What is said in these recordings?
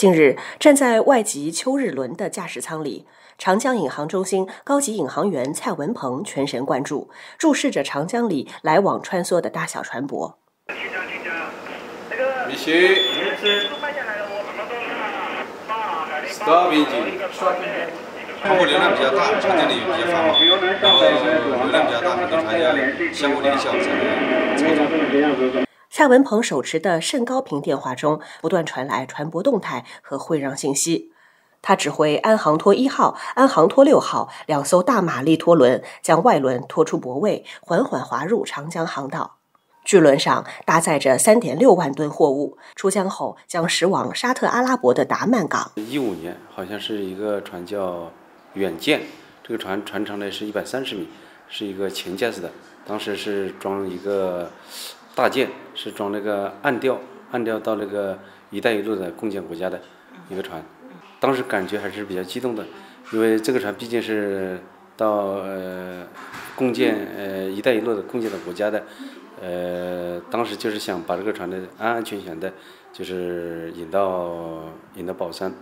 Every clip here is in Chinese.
近日，站在外籍秋日轮的驾驶舱里，长江引航中心高级引航员蔡文鹏全神贯注，注视着长江里来往穿梭的大小船舶。必须。Stop engine。客户流量比较大，长江里比较繁忙，然后流量比较大，很多船要相互联系才能操作。蔡文鹏手持的甚高频电话中不断传来船舶动态和会让信息。他指挥安航拖一号、安航拖六号两艘大马力拖轮将外轮拖出泊位，缓缓滑入长江航道。巨轮上搭载着三点六万吨货物，出江后将驶往沙特阿拉伯的达曼港。一五年好像是一个船叫远见，这个船船长呢是一百三十米，是一个前驾驶的，当时是装一个。大舰是装那个暗调，暗调到那个“一带一路”的共建国家的一个船，当时感觉还是比较激动的，因为这个船毕竟是到呃共建呃“一带一路”的共建的国家的，呃，当时就是想把这个船的安安全全的，就是引到引到宝山。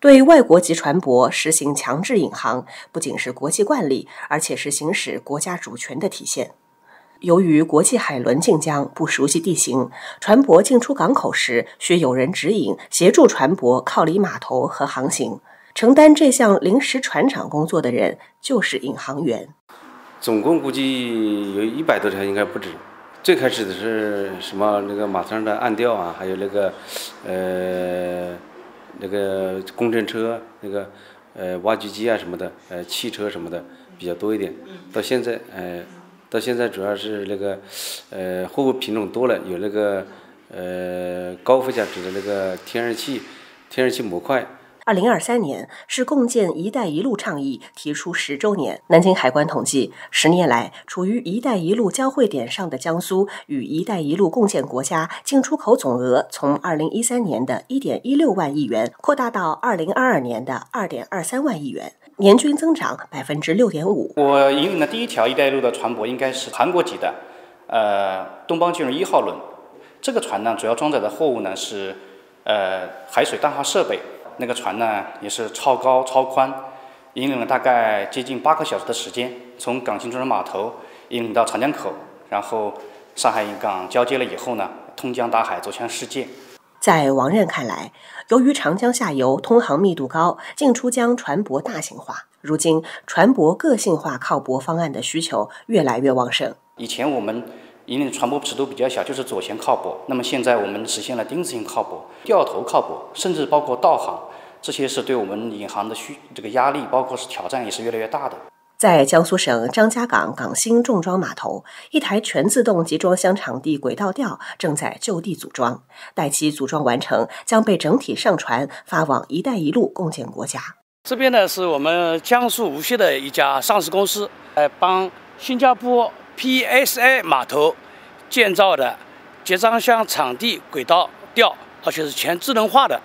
对外国籍船舶实行强制引航，不仅是国际惯例，而且是行使国家主权的体现。由于国际海轮进江不熟悉地形，船舶进出港口时需有人指引，协助船舶靠离码头和航行。承担这项临时船厂工作的人就是引航员。总共估计有一百多条，应该不止。最开始的是什么？那个码头上的暗吊啊，还有那个呃那个工程车，那个呃挖掘机啊什么的，呃汽车什么的比较多一点。到现在，呃。到现在主要是那个，呃，货物品种多了，有那个，呃，高附加值的那个天然气，天然气模块。二零二三年是共建“一带一路”倡议提出十周年。南京海关统计，十年来处于“一带一路”交汇点上的江苏与“一带一路”共建国家进出口总额，从二零一三年的一点一六万亿元扩大到二零二二年的二点二三万亿元。年均增长百分之六点五。我引领的第一条“一带一路”的船舶应该是韩国籍的，呃，东方金融一号轮。这个船呢，主要装载的货物呢是，呃，海水淡化设备。那个船呢也是超高超宽，引领了大概接近八个小时的时间，从港新中山码头引领到长江口，然后上海港交接了以后呢，通江达海，走向世界。在王任看来，由于长江下游通航密度高，进出江船舶大型化，如今船舶个性化靠泊方案的需求越来越旺盛。以前我们引领船舶尺度比较小，就是左舷靠泊，那么现在我们实现了丁字形靠泊、掉头靠泊，甚至包括倒航，这些是对我们引航的需这个压力，包括是挑战，也是越来越大的。在江苏省张家港港新重装码头，一台全自动集装箱场地轨道吊正在就地组装，待其组装完成，将被整体上船发往“一带一路”共建国家。这边呢是我们江苏无锡的一家上市公司，来帮新加坡 PSA 码头建造的集装箱场地轨道吊，而且是全智能化的。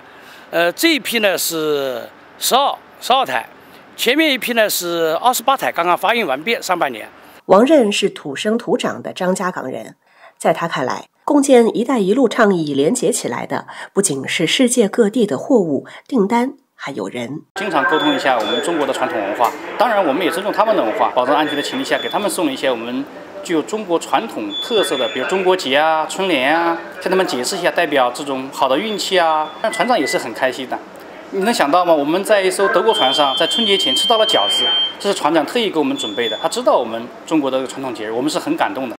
呃，这一批呢是十二十二台。前面一批呢是二十八台，刚刚发运完毕。上半年，王任是土生土长的张家港人，在他看来，共建“一带一路”倡议连接起来的不仅是世界各地的货物订单，还有人。经常沟通一下我们中国的传统文化，当然我们也尊重他们的文化，保证安全的前提下，给他们送了一些我们具有中国传统特色的，比如中国结啊、春联啊，向他们解释一下，代表这种好的运气啊。但船长也是很开心的。你能想到吗？我们在一艘德国船上，在春节前吃到了饺子，这是船长特意给我们准备的。他知道我们中国的传统节日，我们是很感动的。